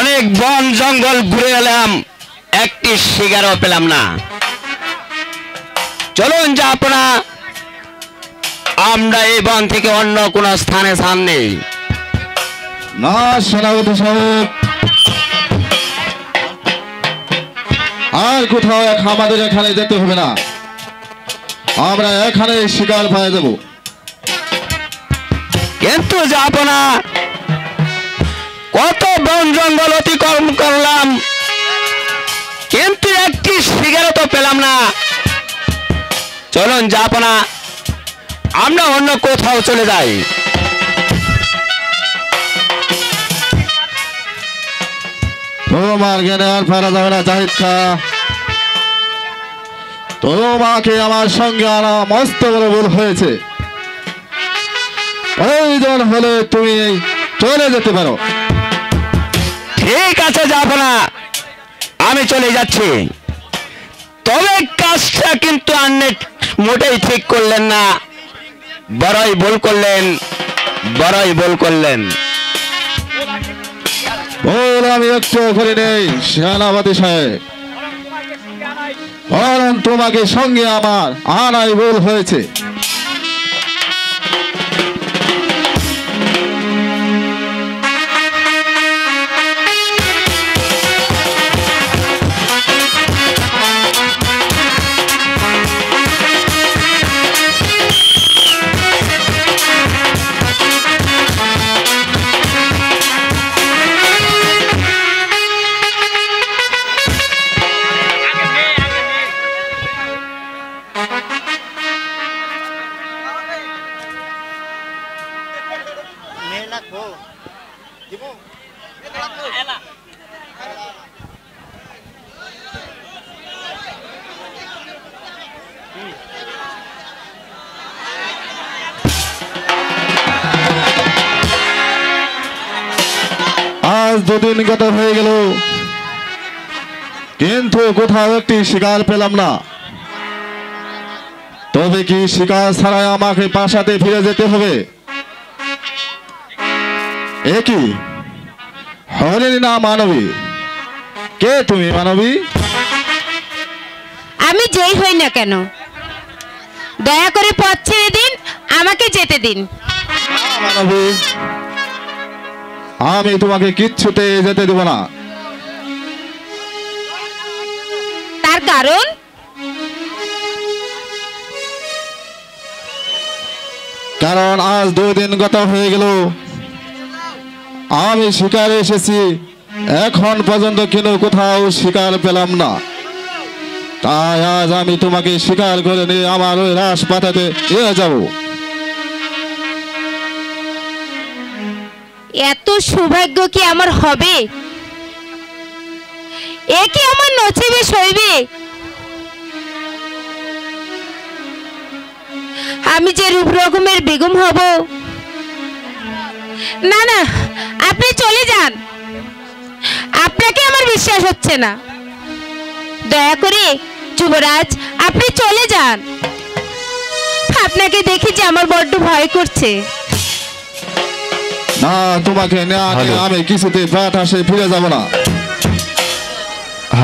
অনেক বন জঙ্গল ঘুরে এলাম একটি শিকারও পেলাম না। চলুন যা আপনা আমরা এই বন থেকে অন্য কোন স্থানে স্থান নেই। না সেনাপতি সাহেব। আর কোথাও এক আমাদের এখানে যেতে হবে না। আমরা এখানে শিকার পায়ে দেব। কিন্তু যাব না কত বন জঙ্গল অতিক্রম করলাম, কিন্তু একটি তো পেলাম না। চলুন যাব না, আমরা অন্য কোথাও চলে যাই। তোমার জ্ঞানে আর ফেরা যাবে না, জাহিদ খা। তোমাকে আমার সঙ্গে আনা মস্ত বড় ভুল হয়েছে। প্রয়োজন হলে তুমি চলে যেতে পারো। ঠিক আছে, যাব না। আমি চলে যাচ্ছি। তবে কাজটা কিন্তু আন্নে মোটেই ঠিক করলেন না। বড়ই ভুল করলেন, বড়ই ভুল করলেন। ভুল আমি একটু করি নেই সেনাপতি সাহেব। বরং তোমাকে সঙ্গে আমার আনাই ভুল হয়েছে। আজ হয়ে গেল। কিন্তু কোথাও একটি শিকার পেলাম না। তবে কি শিকার ছাড়াই আমাকে পাশাতে ফিরে যেতে হবে? এ কি? হরিণ না মানবী? কে তুমি মানবী? আমি যেই হই না কেন? দয়া করে পথ ছেড়ে দিন আমাকে যেতে দিন। মানবী। আমি তোমাকে কিচ্ছুতে যেতে দেব না। তার কারণ? কারণ আজ দুদিন গত হয়ে গেল। আমি শিকারে এসেছি। এখন পর্যন্ত কিন্তু কোথাও শিকার পেলাম না। তাই আজ আমি তোমাকে শিকার করে নিয়ে আমার ওই রাস নিয়ে যাব। এত সৌভাগ্য কি আমার হবে? এ কি আমার নচিবে সইবে? আমি যে রূপ রকমের বেগম হব। না না, আপনি চলে যান। আপনাকে আমার বিশ্বাস হচ্ছে না। দয়া করে, যুবরাজ, আপনি চলে যান। আপনাকে দেখি যে আমার বড্ড ভয় করছে। না তোমাকে নেওয়া আমি কিছুতে ব্যাট আসে ফিরে যাব না।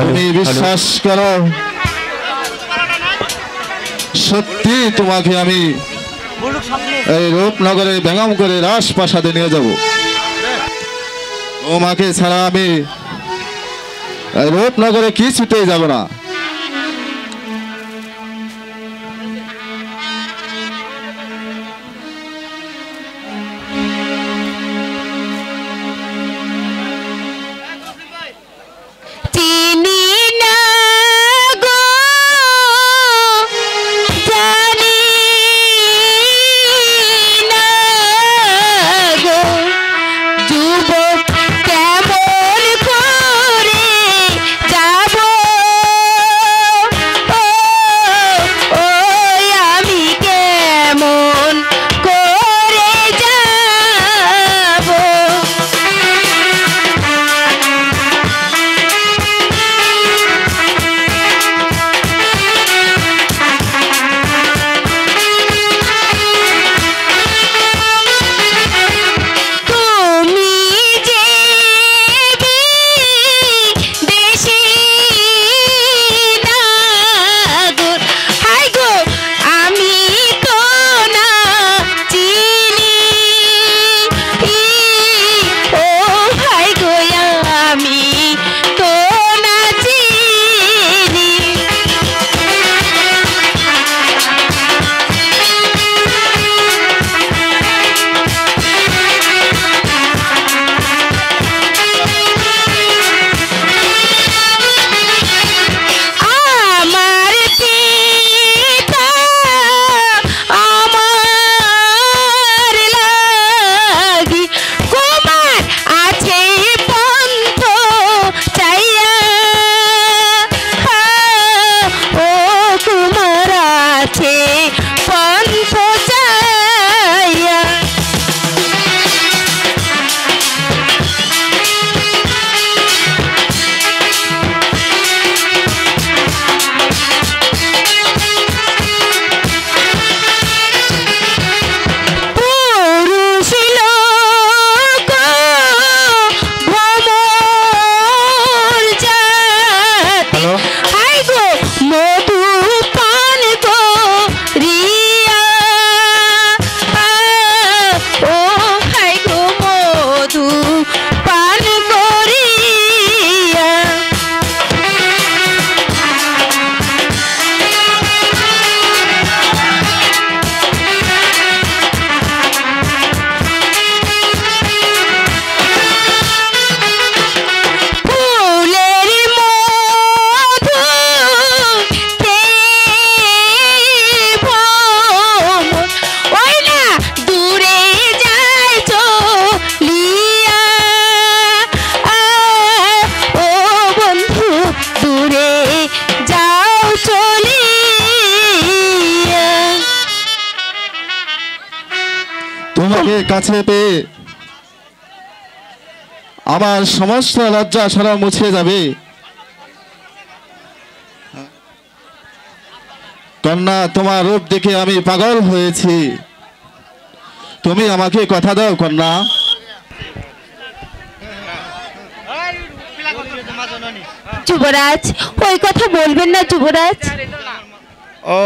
তুমি বিশ্বাস করো? সত্যি তোমাকে আমি এই রূপনগরে বেগম করে রাজপ্রাসাদে নিয়ে যাব। তোমাকে ছাড়া আমি রূপনগরে কিছুতেই যাব না। কাছে পেয়ে আমার সমস্ত লজ্জা সারা মুছে যাবে। কন্যা তোমার রূপ দেখে আমি পাগল হয়েছি। তুমি আমাকে কথা দাও কন্যা। যুবরাজ ওই কথা বলবেন না যুবরাজ। ও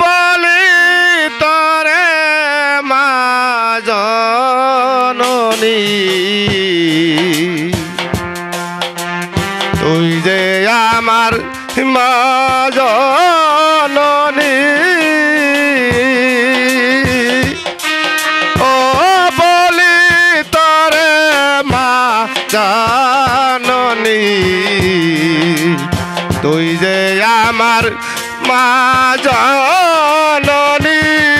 বলি তরে জননী। তুই যে আমার মা জননী। ও বলি তরে মা জাননী। তুই যে আমার মা জাননী।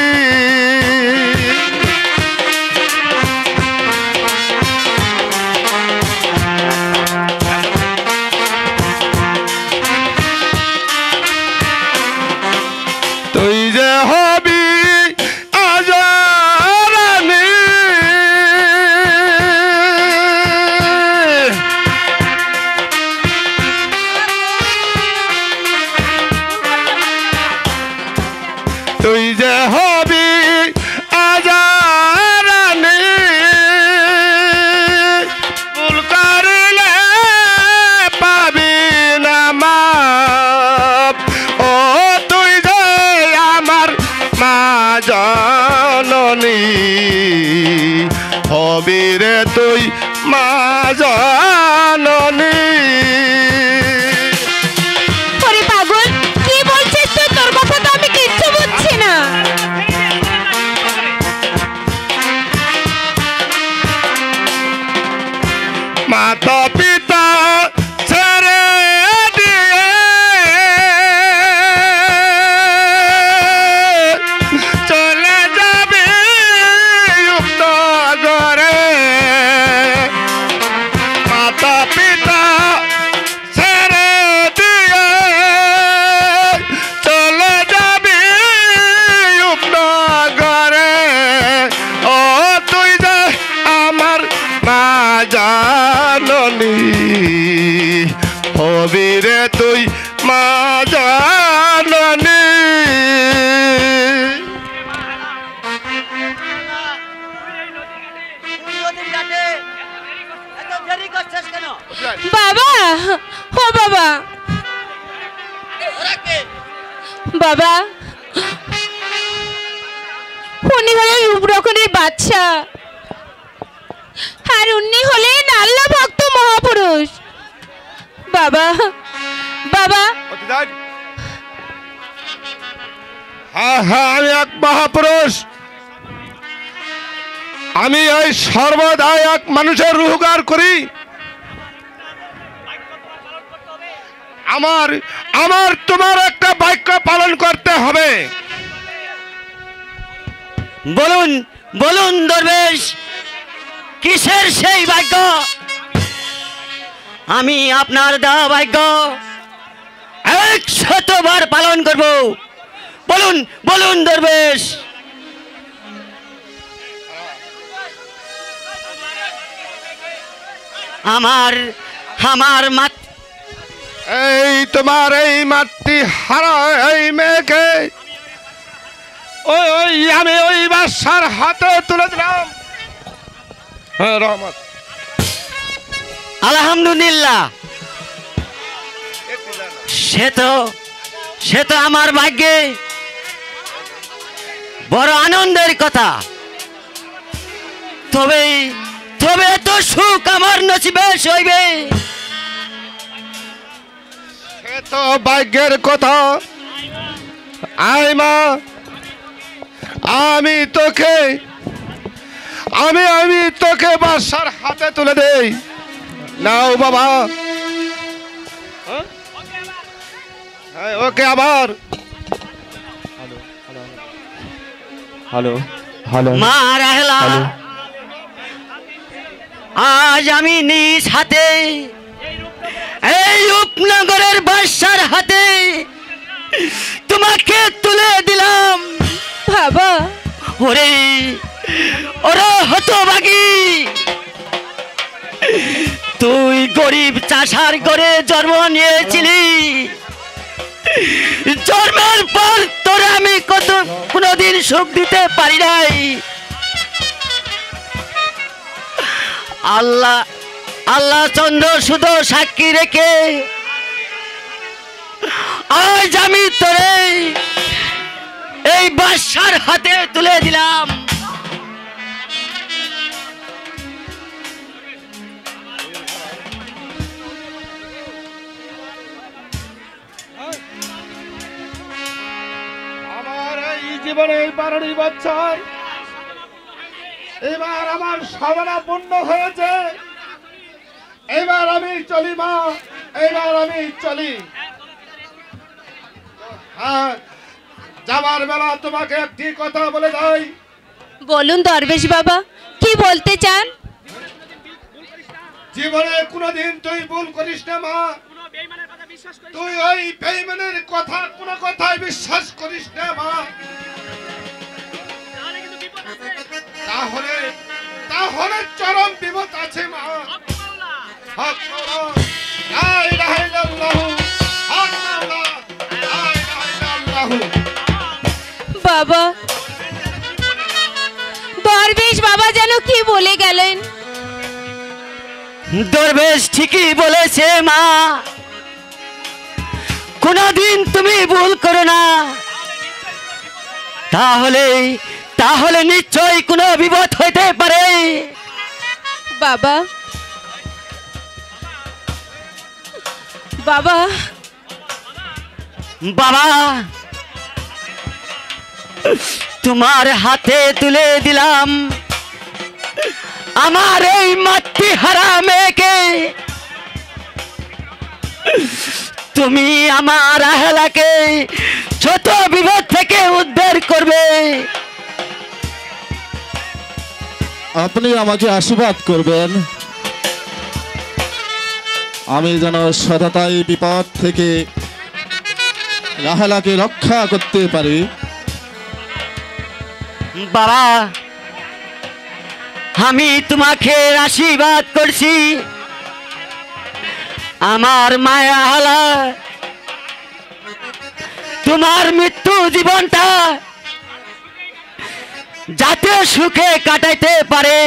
বাবা ও বাবা। বাবা উনি হলেন রূপরকনের বাচ্চা আর উনি হলেন আল্লাহ ভক্ত মহাপুরুষ। বাবা বাবা। হ্যাঁ হ্যাঁ আমি এক মহাপুরুষ। আমি এই সর্বদা এক মানুষের রুহগার করি। আমার আমার তোমার একটা বাক্য পালন করতে হবে। বলুন বলুন দরবেশ, কিসের সেই বাক্য? আমি আপনার দেওয়া বাক্য এক শতবার পালন করব। বলুন বলুন দরবেশ। আমার আমার মাত এই তোমার এই মাতৃ হারা এই মেয়েকে। ওই ওই আমি ওই বাসার হাতে তুলে দিলাম। হ্যাঁ রহমত। আলহামদুলিল্লাহ। সে তো সে তো আমার ভাগ্যে বড় আনন্দের কথা। তবে তবে তো সুখ আমার নসিবে সইবে। সে তো ভাগ্যের কথা। আয় মা আমি তোকে আমি আমি তোকে বাসার হাতে তুলে দেই। নাও বাবা। হ্যাঁ? ওকে আবার। Hello hello. মা রাহেলা আজ আমি নিজ হাতে এই উপনগরের বাদশার হাতে তোমাকে তুলে দিলাম। বাবা। ওরে ওরে হতভাগী। তুই গরিব চাষার করে জন্ম নিয়েছিলি। জন্মের পর তোরে আমি কত কোনোদিন সুখ দিতে পারি নাই। আল্লাহ আল্লাহ চন্দ্র শুধু সাক্ষী রেখে আজ আমি তোরে এই বাদশার হাতে তুলে দিলাম। জীবনে এই বারোটি বছর এবার আমার সাধনা পূর্ণ হয়েছে। এবার আমি চলি মা। এবার আমি চলি। হ্যাঁ যাবার বেলা তোমাকে একটি কথা বলে যাই। বলুন দরবেশ বাবা কি বলতে চান? জীবনে কোনোদিন তুই ভুল করিস না মা। তুই ওই বেইমানের কথা কোনো কথায় বিশ্বাস করিস না মা। তাহলে তাহলে চরম বিপদ আছে মা। হক লা ইলাহা ইল্লাল্লাহু, হক লা ইলাহা ইল্লাল্লাহু। বাবা দরবেশ বাবা যেন কি বলে গেলেন? দরবেশ ঠিকই বলেছে মা। কোনদিন তুমি ভুল করো না। তাহলে তাহলে নিশ্চয়ই কোনো বিপদ হইতে পারে। বাবা। বাবা। বাবা তোমার হাতে তুলে দিলাম। আমার এই মাতৃহারা মেয়েকে। তুমি আমার আহেলাকে ছোট বিপদ থেকে উদ্ধার করবে। আপনি আমাকে আশীর্বাদ করবেন। আমি যেন সততাই বিপদ থেকে রাহেলাকে রক্ষা করতে পারি। বাবা, আমি তোমাকে আশীর্বাদ করছি। আমার মায়া হালা, তোমার মৃত্যু জীবনটা যাতে সুখে কাটাইতে পারে।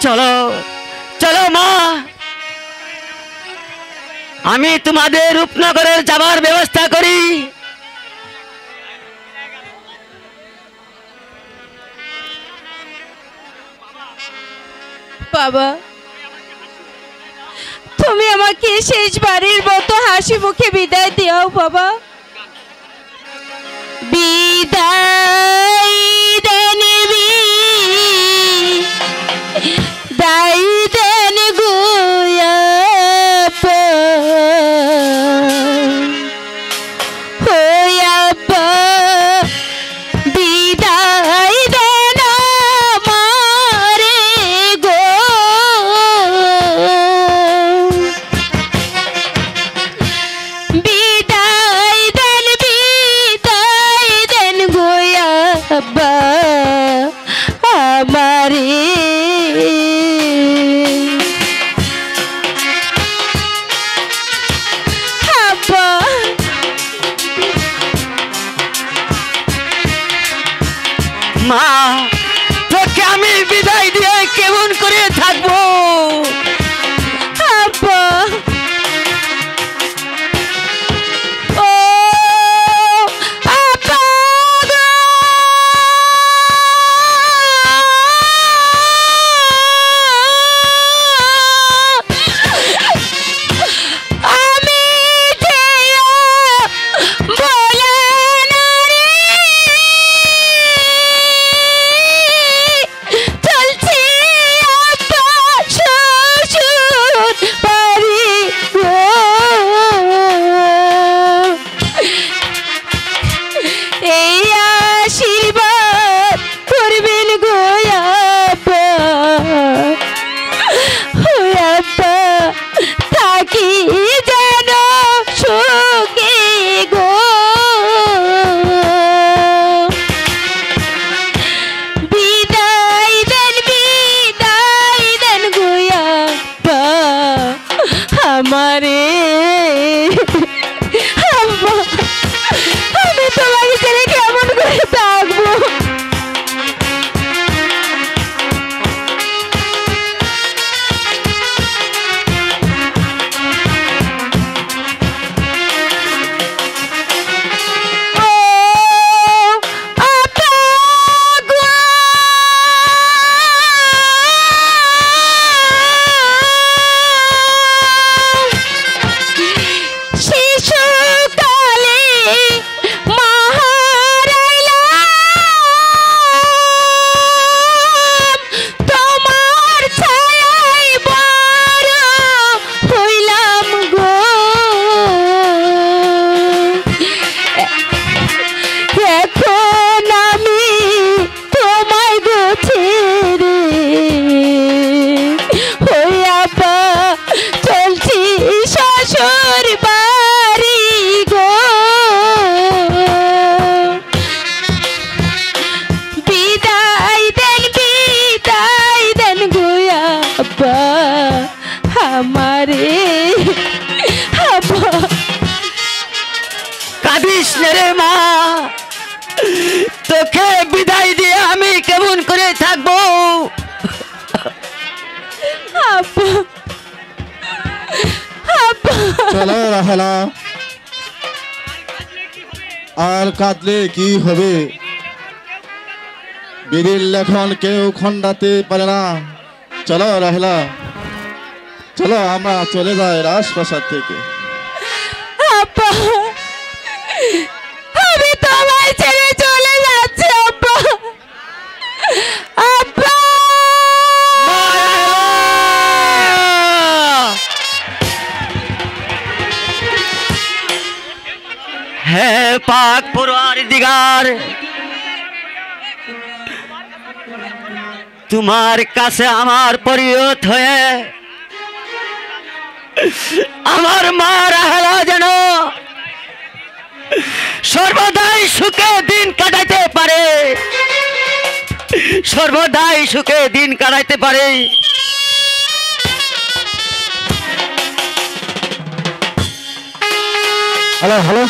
চলো চলো মা। আমি তোমাদের রূপনগরের যাবার ব্যবস্থা করি। বাবা, তুমি আমাকে শেষবারের মতো হাসি মুখে বিদায় দিও বাবা। বিদায়। মা তোকে আমি বিদায় দিয়ে কেমন করে থাকব? চলো হলো আর কাঁদলে কি হবে? বীরের লেখন কেউ খণ্ডাতে পারে না। চলো রাহেলা। চলো, আমরা চলে যাই রাজপ্রাসাদ থেকে। পাক পড়ুয়ার দিগার। তোমার কাছে আমার পরিয়ত হয়ে, আমার মা রাহেলা যেন সর্বদাই সুখে দিন কাটাইতে পারে। সর্বদাই সুখে দিন কাটাইতে পারে। Hello hello